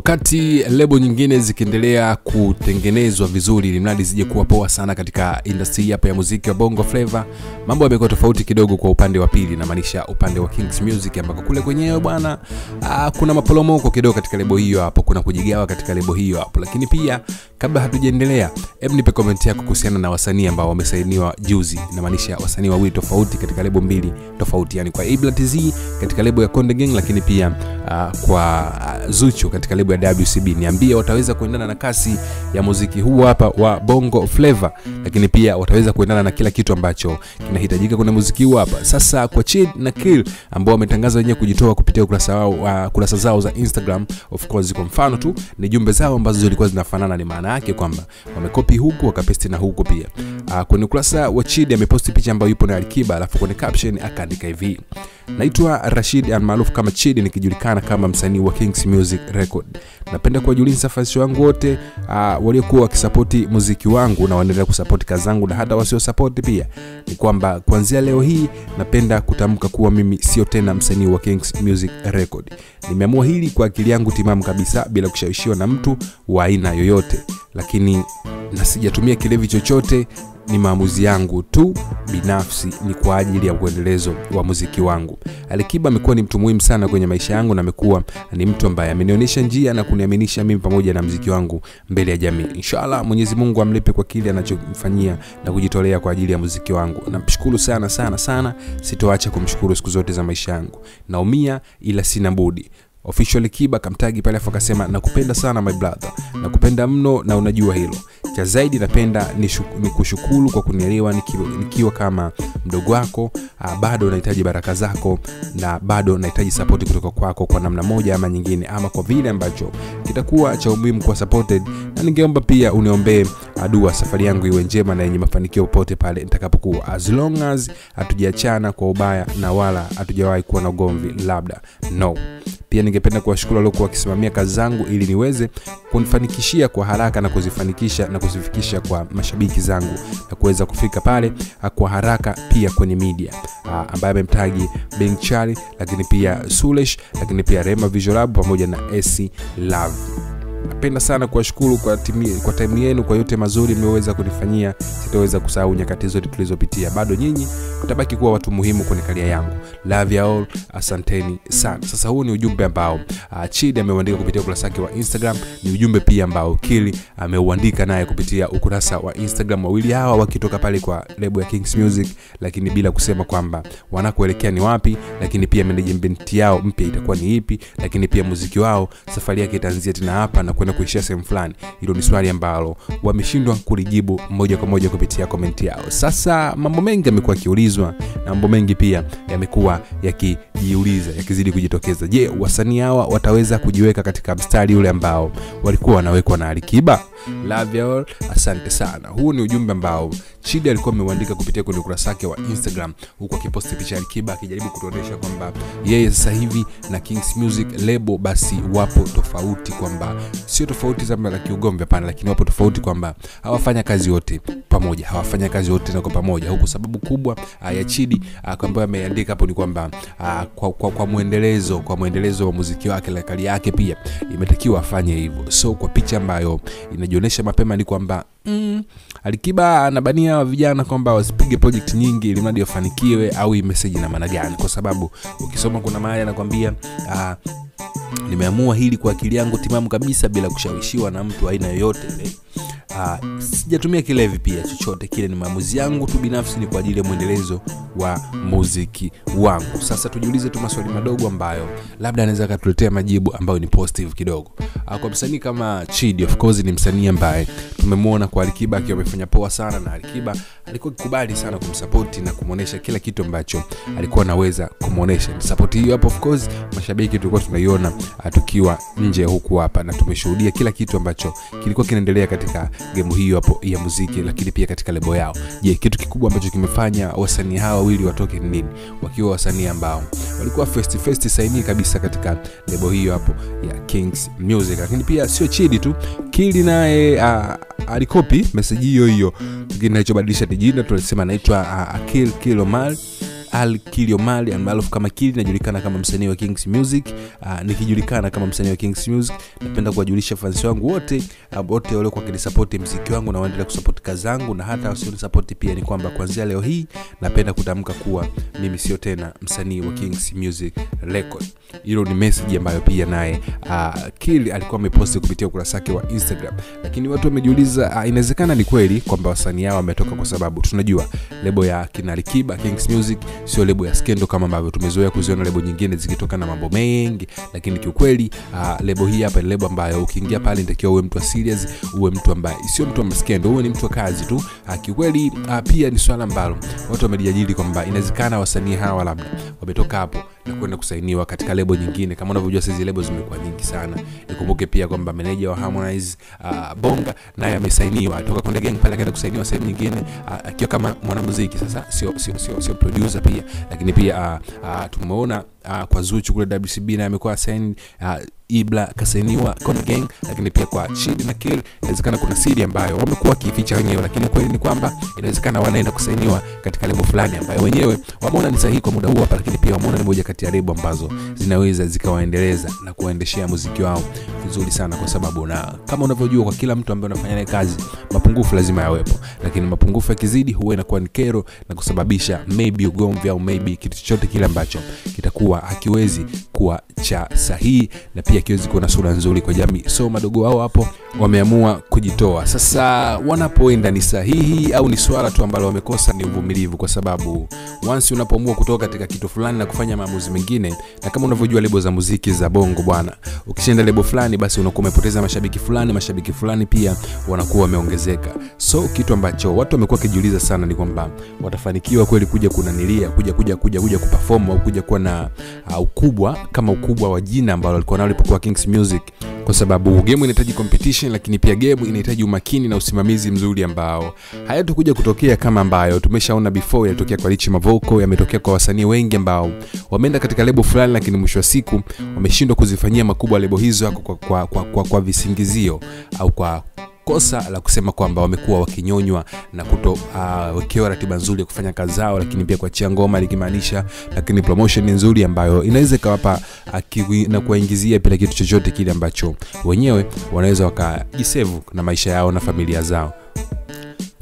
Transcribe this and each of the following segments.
wakati lebo nyingine zikiendelea kutengenezwa vizuri ili mradi zije kuwa poa sana katika industry hapa ya muziki wa bongo flava mambo yamekuwa tofauti kidogo kwa upande wa pili namaanisha upande wa kings music ambako kule kwenyewe bwana ah, kuna maporomoko kidogo katika lebo hiyo hapo kuna kujigawa katika lebo hiyo hapo. Lakini pia kabla hatujaendelea hebu nipe komenti yako kuhusiana na wasanii ambao wamesainiwa juzi namaanisha wasanii wawili tofauti katika lebo mbili tofauti yani kwa Ibla katika lebo ya Konde Gang lakini pia uh, kwa uh, Zuchu katika lebo ya WCB niambie wataweza kuendana na kasi ya muziki huu hapa wa Bongo Flava lakini pia wataweza kuendana na kila kitu ambacho kinahitajika kwenye muziki huu hapa. Sasa kwa Chid na Kill ambao wametangaza wenyewe kujitoa kupitia ukurasa wao uh, kurasa zao za Instagram of course kwa mfano tu ni jumbe zao ambazo zilikuwa zinafanana. Ni maana yake kwamba wamekopi huku wakapesti na huku pia. Uh, kwenye ukurasa wa Chid ameposti picha ambayo yupo na Alikiba alafu kwenye caption akaandika hivi. Naitwa Rashid almaarufu kama Chid nikijulikana kama msanii wa Kings Music Record napenda kuwajulisha fans wangu wote uh, waliokuwa wakisapoti muziki wangu na waendelea kusapoti kazi zangu na hata wasiosapoti pia. Ni kwamba kuanzia leo hii napenda kutamka kuwa mimi sio tena msanii wa Kings Music Record. Nimeamua hili kwa akili yangu timamu kabisa bila kushawishiwa na mtu wa aina yoyote. Lakini na sijatumia kilevi chochote ni maamuzi yangu tu binafsi ni kwa ajili ya uendelezo wa muziki wangu. Alikiba amekuwa ni mtu muhimu sana kwenye maisha yangu na amekuwa ni mtu ambaye amenionyesha njia na kuniaminisha mimi pamoja na mziki wangu mbele ya jamii. Inshallah mwenyezi mungu amlipe kwa kile anachomfanyia na kujitolea kwa ajili ya muziki wangu. Namshukuru sana sana sana. Sitoacha kumshukuru siku zote za maisha yangu. Naumia ila sina budi official kiba kamtagi pale afu akasema nakupenda sana my brother. Nakupenda mno na unajua hilo. Cha zaidi napenda ni, kushukuru kwa kunielewa nikiwa, kama mdogo wako. Uh, bado nahitaji baraka zako na bado nahitaji sapoti kutoka kwako kwa namna moja ama nyingine ama kwa vile ambacho kitakuwa cha umuhimu kuwa supported. Na ningeomba pia uniombee dua safari yangu iwe njema na yenye mafanikio popote pale nitakapokuwa. As long as hatujaachana kwa ubaya na wala hatujawahi kuwa na ugomvi labda no pia ningependa kuwashukuru waliokuwa wakisimamia kazi zangu ili niweze kunifanikishia kwa haraka na kuzifanikisha na kuzifikisha kwa mashabiki zangu na kuweza kufika pale kwa haraka pia kwenye media. Ambaye amemtagi Chali lakini pia Sulesh lakini pia Rema Visual Lab pamoja na AC Love napenda sana kuwashukuru kwa, kwa taimu yenu kwa yote mazuri mlioweza kunifanyia. Sitaweza kusahau nyakati zote tulizopitia. Bado nyinyi mtabaki kuwa watu muhimu kwenye karia yangu. Love ya all asanteni sana. Sasa huu ni ujumbe ambao uh, chidi ameuandika kupitia ukurasa wake wa instagram. Ni ujumbe pia ambao kili ameuandika naye kupitia ukurasa wa instagram. Wawili hawa wakitoka pale kwa lebo ya kings music lakini bila kusema kwamba wanakoelekea ni wapi lakini pia management yao mpya itakuwa ni ipi lakini pia muziki wao safari yake itaanzia tena hapa na kwenda kuishia sehemu fulani. Hilo ni swali ambalo wameshindwa kulijibu moja kwa moja kupitia komenti yao. Sasa mambo mengi yamekuwa yakiulizwa na mambo mengi pia yamekuwa yakijiuliza yakizidi kujitokeza. Je wasanii hawa wataweza kujiweka katika mstari ule ambao walikuwa wanawekwa na alikiba? Love you all. Asante sana. Huu ni ujumbe ambao chidi alikuwa ameuandika kupitia kwenye ukurasa wake wa instagram huku akiposti picha ya alikiba akijaribu kutuonyesha kwamba yeye sasa hivi na kings music lebo basi wapo tofauti kwamba sio tofauti za kiugomvi hapana lakini wapo tofauti kwamba hawafanya kazi wote pamoja hawafanya kazi wote na kwa pamoja huku sababu kubwa uh, ya chidi uh, ambayo ameandika hapo ni kwamba uh, kwa, kwa, kwa mwendelezo kwa mwendelezo wa muziki wake na kali yake pia imetakiwa afanye hivyo. So kwa picha ambayo inajionyesha mapema ni kwamba mm, alikiba anabania vijana kwamba wasipige project nyingi ili mradi wafanikiwe au hii meseji na maana gani. Kwa sababu ukisoma kuna mahali anakwambia uh, nimeamua hili kwa akili yangu timamu kabisa bila kushawishiwa na mtu aina yoyote ile. Uh, sijatumia kilevi pia chochote kile ni maamuzi yangu tu binafsi ni kwa ajili ya mwendelezo wa muziki wangu. Sasa tujiulize tu maswali madogo ambayo labda anaweza akatuletea majibu ambayo ni positive kidogo. Uh, kwa msanii kama chidi of course ni msanii ambaye tumemwona kwa alikiba akiwa amefanya poa sana na alikiba alikuwa kikubali sana kumsapoti na kumwonyesha kila kitu ambacho alikuwa anaweza kumwonyesha sapoti hiyo hapo of course mashabiki tulikuwa tunaiona uh, tukiwa nje huku hapa na tumeshuhudia kila kitu ambacho kilikuwa kinaendelea katika gemu hiyo hapo ya muziki lakini pia katika lebo yao. Je kitu kikubwa ambacho kimefanya wasanii hawa wawili watoke ni nini? Wakiwa wasanii ambao walikuwa first first saini kabisa katika lebo hiyo hapo ya kings music. Lakini pia sio chidi tu kili naye uh, alikopi meseji hiyo hiyo kingine alichobadilisha ni jina tulisema naitwa uh, akil kilomar Al Kiliomali almaarufu kama Kili, najulikana kama msanii wa Kings Music. Uh, nikijulikana kama msanii wa Kings Music, napenda kuwajulisha fans wangu wote uh, wote waliokuwa wakinisapoti mziki wangu na waendelea kusapoti kazi zangu, na hata wasionisapoti pia, ni kwamba kuanzia leo hii napenda kutamka kuwa mimi sio tena msanii wa Kings Music Record. Hilo ni message ambayo pia naye uh, Kili alikuwa ameposti kupitia ukurasa wake wa Instagram, lakini watu wamejiuliza uh, inawezekana ni kweli kwamba wasanii hao wametoka, kwa sababu tunajua lebo ya kina Alikiba Kings Music sio lebo ya skendo kama ambavyo tumezoea kuziona lebo nyingine zikitoka na mambo mengi, lakini kiukweli uh, lebo hii hapa ni lebo ambayo ukiingia pale nitakiwa uwe mtu wa serious, uwe mtu ambaye sio mtu wa skendo, uwe ni mtu wa kazi tu. Uh, kiukweli uh, pia ni swala ambalo watu wamejadili kwamba inawezekana wasanii hawa labda wametoka hapo na kwenda kusainiwa katika lebo nyingine. Kama unavyojua sasa lebo zimekuwa nyingi sana. Nikumbuke pia kwamba meneja wa Harmonize uh, Bonga naye amesainiwa toka Konde Gang pale akaenda kusainiwa sehemu nyingine uh, akiwa kama mwanamuziki sasa, sio sio sio, sio producer pia, lakini pia uh, uh, tumeona uh, kwa Zuchu kule WCB na amekuwa sign uh, Ibla kasainiwa Konde Gang, lakini pia kwa Chidi na Kill inawezekana kuna siri ambayo wamekuwa wakificha wenyewe, lakini kweli ni kwamba inawezekana wanaenda kusainiwa katika lebo fulani ambayo wenyewe wameona ni sahihi kwa muda huu hapa, lakini pia wameona ni moja kati ya lebo ambazo zinaweza zikawaendeleza na kuwaendeshea muziki wao vizuri sana, kwa sababu na kama unavyojua, kwa kila mtu ambaye unafanya naye kazi mapungufu lazima yawepo, lakini mapungufu yakizidi huwa inakuwa ni kero na kusababisha maybe ugomvi au maybe kitu chochote kile ambacho kitakuwa hakiwezi kuwa cha sahihi na pia kiwezi kuwa na sura nzuri kwa jamii. So madogo wao hapo wameamua kujitoa. Sasa wanapoenda ni sahihi au ni swala tu ambalo wamekosa ni uvumilivu, kwa sababu once unapoamua kutoka katika kitu fulani na kufanya maamuzi mengine, na kama unavyojua lebo za muziki za bongo bwana, ukishinda lebo fulani, basi unakuwa umepoteza mashabiki fulani, mashabiki fulani pia wanakuwa wameongezeka. So kitu ambacho watu wamekuwa wakijiuliza sana ni kwamba watafanikiwa kweli kuja kunanilia kuja kuja kuja kuja kuperform au kuja kuwa na uh, ukubwa kama ukubwa wa jina ambalo walikuwa nao walipokuwa Kings Music, kwa sababu game inahitaji competition, lakini pia game inahitaji umakini na usimamizi mzuri ambao hayatokuja kutokea kama ambayo tumeshaona before. Yalitokea kwa Richie Mavoko, yametokea kwa wasanii wengi ambao wameenda katika lebo fulani, lakini mwisho wa siku wameshindwa kuzifanyia makubwa lebo hizo kwa, kwa, kwa, kwa, kwa visingizio au kwa kosa la kusema kwamba wamekuwa wakinyonywa na kutowekewa uh, ratiba nzuri ya kufanya kazi zao, lakini pia kuachia ngoma likimaanisha, lakini promotion nzuri ambayo inaweza ikawapa uh, na kuwaingizia pia kitu chochote kile ambacho wenyewe wanaweza wakajisevu na maisha yao na familia zao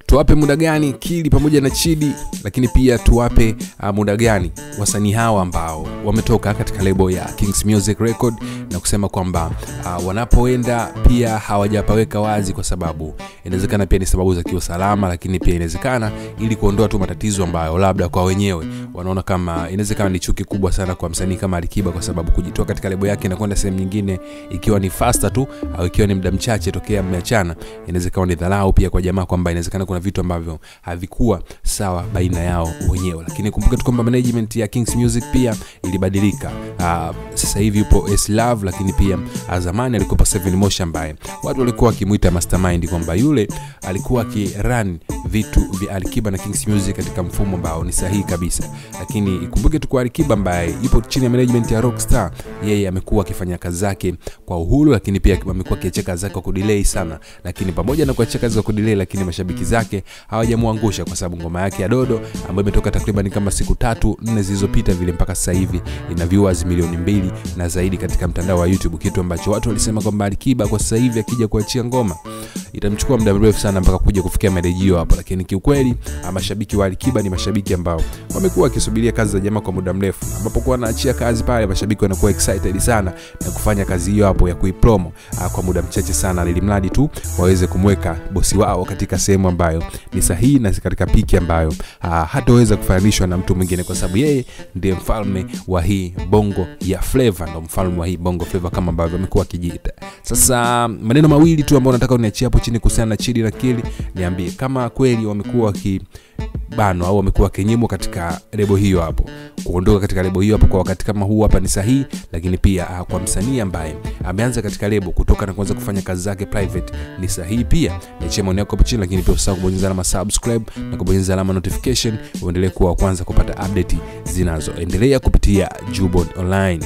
tuwape muda gani Kili pamoja na Chidi, lakini pia tuwape uh, muda gani wasanii hawa ambao wametoka katika lebo ya Kings Music Record na kusema kwamba uh, wanapoenda pia hawajapaweka wazi, kwa sababu inawezekana pia ni sababu za kiusalama, lakini pia inawezekana ili kuondoa tu matatizo ambayo labda kwa wenyewe wanaona kama inawezekana ni chuki kubwa sana kwa msanii kama Alikiba, kwa sababu kujitoa katika lebo yake na kwenda sehemu nyingine, ikiwa ni faster tu au ikiwa ni muda mchache tokea mmeachana, inawezekana ni dharau pia kwa jamaa, kwamba inawezekana kuna vitu ambavyo havikuwa sawa baina yao wenyewe, lakini kumbuka tu kwamba management ya Kings Music pia ilibadilika. Uh, sasa hivi yupo S Love, lakini pia uh, zamani alikuwa Seven Motion ambaye watu walikuwa wakimwita mastermind, kwamba yule alikuwa akirun vitu vya Alikiba na Kings Music katika mfumo ambao ni sahihi kabisa, lakini ikumbuke tu kwa Alikiba ambaye ipo chini ya management ya Rockstar, yeye amekuwa akifanya kazi zake kwa uhuru, lakini pia amekuwa akiachia kazi zake kwa kudelay sana, lakini pamoja na kuachia kazi kwa kudelay, lakini mashabiki zake hawajamwangusha kwa sababu ngoma yake ya Dodo ambayo imetoka takriban kama siku tatu nne zilizopita vile, mpaka sasa hivi ina viewers milioni mbili na zaidi katika mtandao wa YouTube, kitu ambacho watu walisema kwamba Alikiba kwa sasa hivi akija kuachia ngoma itamchukua muda mrefu sana mpaka kuja kufikia marejeo hapo, lakini kiukweli mashabiki wa Alikiba ni mashabiki ambao wamekuwa wakisubiria kazi za jamaa kwa muda mrefu, ambapo kwa anaachia kazi pale, mashabiki wanakuwa excited sana na kufanya kazi hiyo hapo ya kuipromo kwa muda mchache sana, ili mradi tu waweze kumweka bosi wao katika sehemu ambayo ni sahihi na katika piki ambayo hataweza kufananishwa na mtu mwingine, kwa sababu yeye ndiye mfalme wa hii bongo ya flavor, ndo mfalme wa hii bongo flavor kama ambavyo amekuwa akijiita. Sasa maneno mawili tu ambayo nataka uniachie hapo chini kuhusiana na Chidi na Kili, niambie kama kweli wamekuwa waki banwa au wamekuwa wakinyimwa katika lebo hiyo hapo. Kuondoka katika lebo hiyo hapo kwa wakati kama huu hapa ni sahihi, lakini pia uh, kwa msanii ambaye ameanza katika lebo kutoka na kuanza kufanya kazi zake private ni sahihi pia. Niachie maoni yako hapo chini, lakini pia usisahau kubonyeza alama subscribe na kubonyeza alama notification uendelee kuwa wa kwanza kupata update zinazoendelea kupitia Jubon Online.